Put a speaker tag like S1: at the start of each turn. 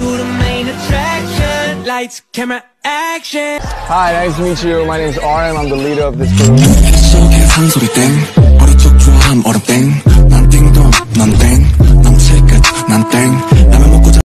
S1: you the main attraction. Lights, camera, action.
S2: Hi, nice to meet you. My name is RM. I'm the leader of this group.